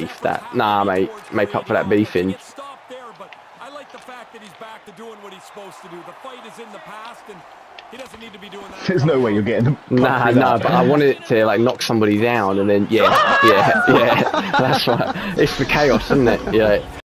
beef that. Nah, mate, make up for that beefing. Get there, but I like the fact that he's back to doing what he's supposed to do. The fight is in the past, and he doesn't need to be doing that. There's no way you're getting them. Nah, nah, but I wanted it to like knock somebody down and then yeah, yeah, yeah. That's right. It's the chaos, isn't it? Yeah.